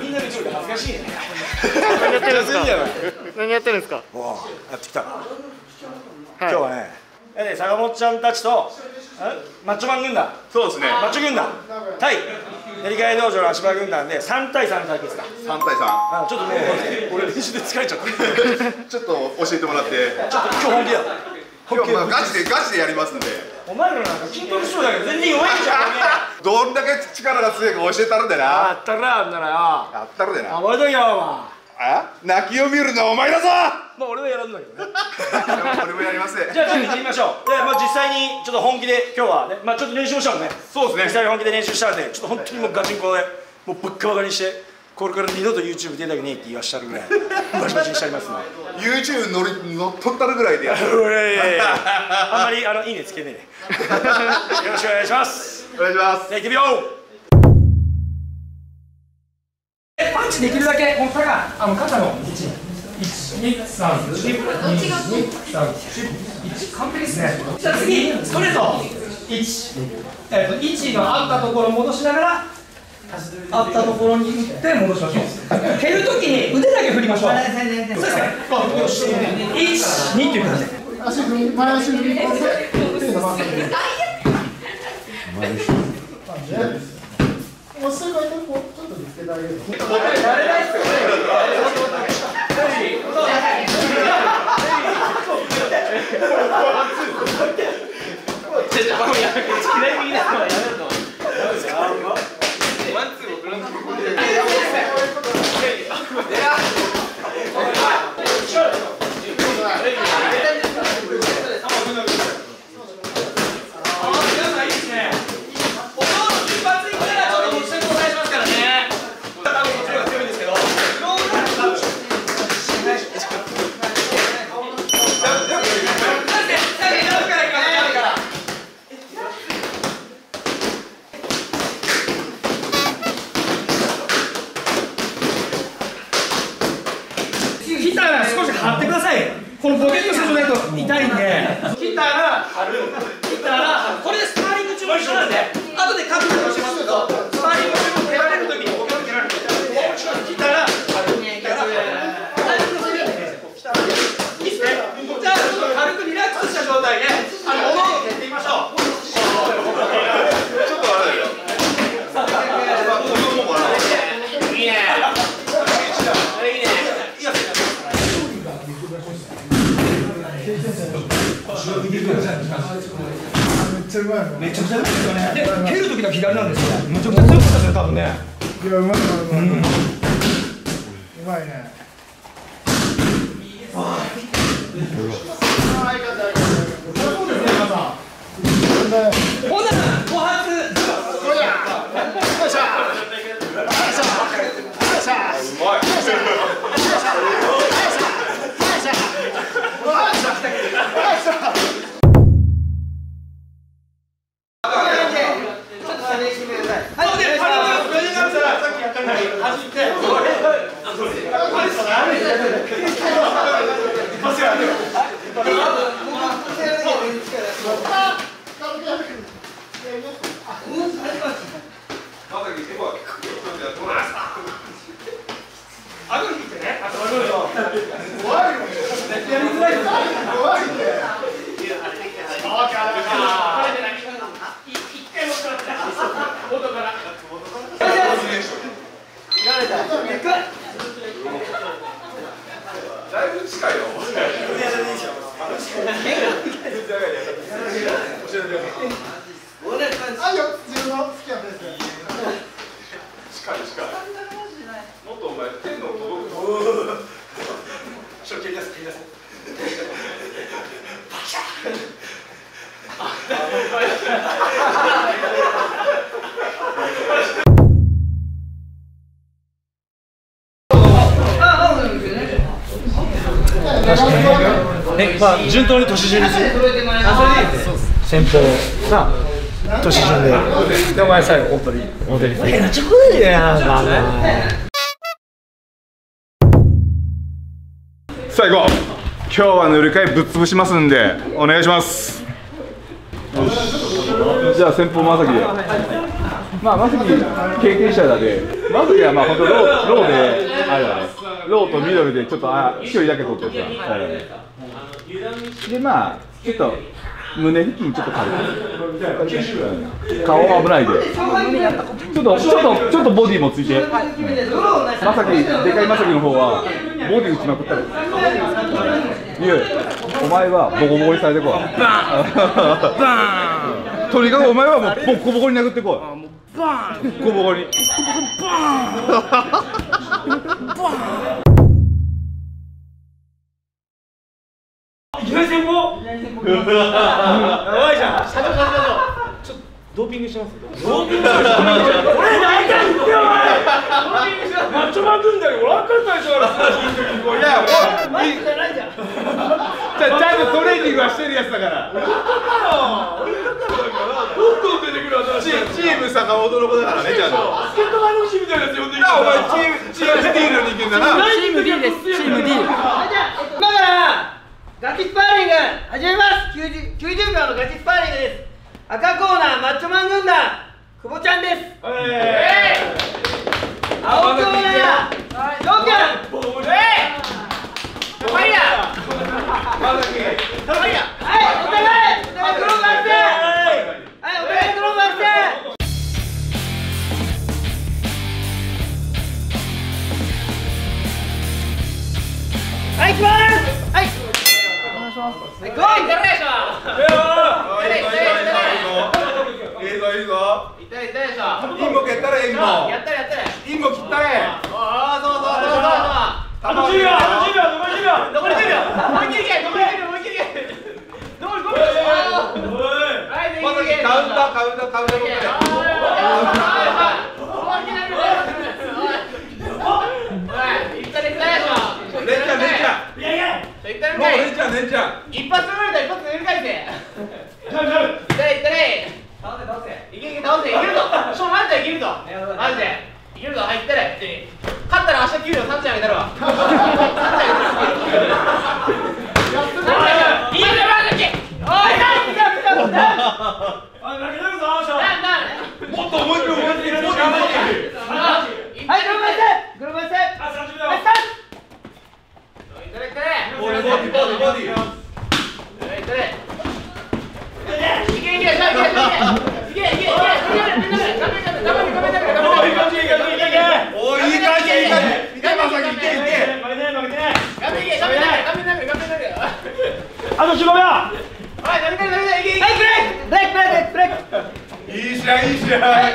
みんなでちょっと恥ずかしいね何やってるんですか？何やってるんですかおおやってきた、今日はねえね坂本ちゃんたちとえ？マッチョマン軍団。そうですね。マッチョ軍団。対練り替え道場の足場軍団で3対3の対決だ。3対3あちょっとね俺練習で疲れちゃった。ちょっとちょっと教えてもらって。今日本気だ。今日はまあガチでガチでやりますんで。お前らなんか筋トレしそうだけど全然弱いんじゃん どんだけ力が強いか教えたるでな。あったらあんならよ。やったるでな。暴れとけよお前あ泣きを見るのはお前だぞ！まあ俺はやらんだけどね。俺もやりますじゃあちょっと行ってみましょう。で、まあ、実際にちょっと本気で今日はね、まあ、ちょっと練習もしたのね。そうですね。実際に本気で練習したんでちょっと本当にもうガチンコでもうぶっかばかにしてこれから二度と YouTube 出たくねえって言わしたるぐらいバチバチにしてありますね。YouTube 乗り乗っ取ったるぐらいでやる。あんまりあのいいねつけねえでよろしくお願いします。お願いします。じゃあ行ってみようンチできるだけもう手があの肩の位置12341完璧ですねじゃあ次ストレート1えっと位置があったところ戻しながらあったところに打って戻しましょう蹴るときに腕だけ振りましょうそうですねよし1 2っていう感じで足踏み前足踏み込んで手伸ばすもうすぐこうちょっと見つけてあげる切このポケットした状態だと痛いんで。来たら貼る来たらこれでスパーリング中も一緒なんで後でカットしますけどスパーリング中も蹴られる時にポケット蹴られる切ったら張る切ったら張るいいですねじゃあちょっと軽くリラックスした状態であの物を蹴ってみましょうちょっとあれだよ子供もあのいいねいいねめっちゃうまいのめちゃくちゃうまいですよね。で蹴る時の左なんですよめちゃくちゃ強かったですよ多分ね。いやうまいうまいうまいうまいね怖いわかるか一回も使ってない元からだいぶ近いよあいよ自分の好きなペースで近い近いもっとお前天の届くちょっと蹴り出す蹴り出すね、まあ順当に年順に。先方な年順で。でお前最後踊り踊り。めっちゃくいねなんかさあ行こう日は塗り替えぶっ潰しますんでお願いしますよしじゃあ先方まさきで。まあまさき経験者だで。まさきはまあ本当ローローであれだね。ローとミドルでちょっとあ一人だけ取ってさ、はいでまあちょっと胸付近ちょっと軽く。顔は危ないで。ちょっとちょっとちょっとボディもついて、うんまさきでかいまさきの方はボディ打ちまくったり。ゆお前はボコボコにされてこい。とにかくお前はもうボコボコに殴ってこい。ボコボコに。いきなり先行やばいじゃん社長社長社長ちょっとドーピン。グしてますドーピン。グしてます俺何回言ってよお前マッチョマン軍団におらんかったでしょいやもうい。いじゃあちゃんとトレーニングはしてるやつだから。どんどん出てくる新しいチーム坂本の子だからねちゃんと。バスケットボール士みたいなやつ呼んできお前チームチームチーム D ですチーム D 今からガチスパーリング始めます。90, 90秒のガチスパーリングです。赤コーナーマッチョマン軍団 irmão. 明日給料3時あげたろ3時あげたろあと15秒。はい、投げてる投げてるいけいけはい、ブレークブレークブレークブレーク。いい試合いい試合。はい、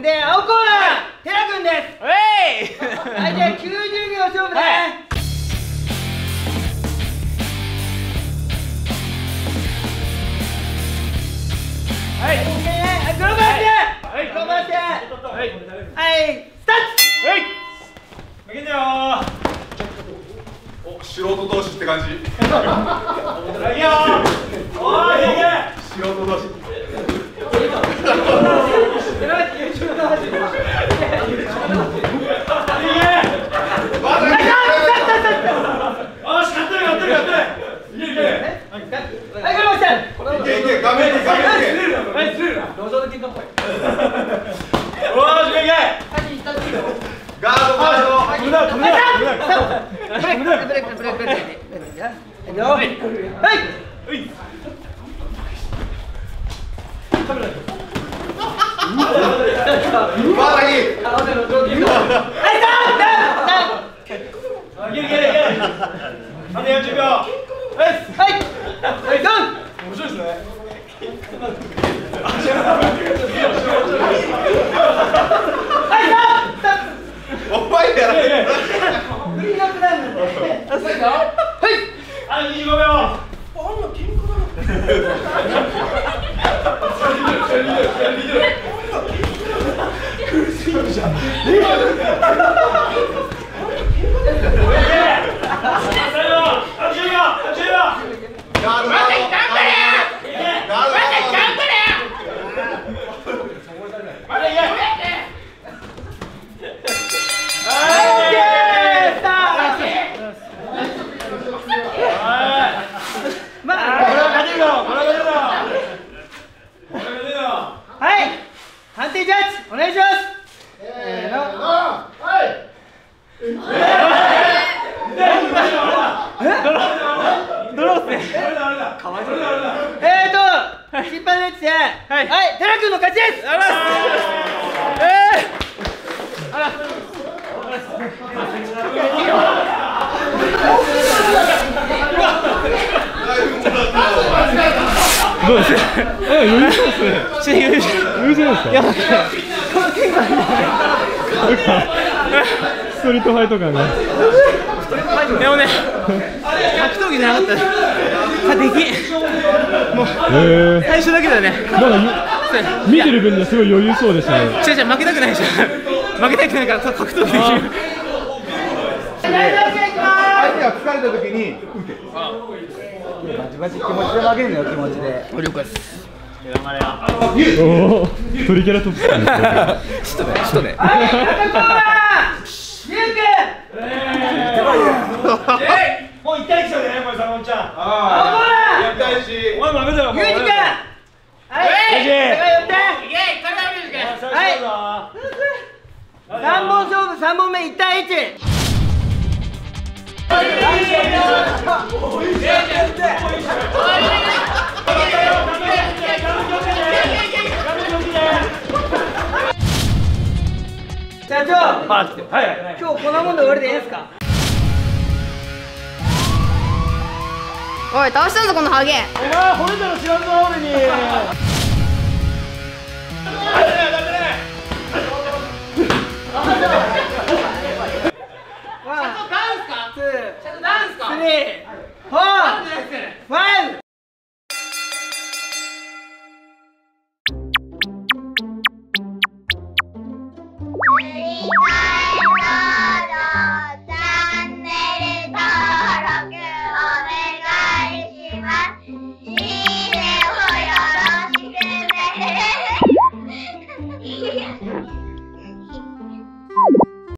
で、青はい、スター負けてよ。ーお素人同士って感じ。いけよ。ーおーいけいけ。素人同士 Empat lagi. Eh, tahan, tahan, tahan. Gini, gini, gini. Ada yang juga. Eh, hai. Hai, tahan. Musuh sih. Hai, tahan, tahan. Apa ya? Beri nak kena. Asal kau. Hai. Ada juga beo. Oh, nak kena kau. 審判のですね。はい。寺君の勝ちです。あえどうですかえ余裕そうですね余裕じゃない。ですかい。やストリートファイト感がでもね格闘技じゃなかった。さできへえ最初だけだね。なんか見てる分にはすごい余裕そうでしたね。違う違う負けたくないじゃん。負けたくないから格闘技できる。相手が疲れた時にマジ気持ちで負けるのよ気持ちで。おおトリケラトプスな。んですよはい赤コー社長はい今日こんなもんで終わりでいいですか？おい倒したぞこのハゲ。お前惚れたら知らんぞ俺に。One, two, three, four,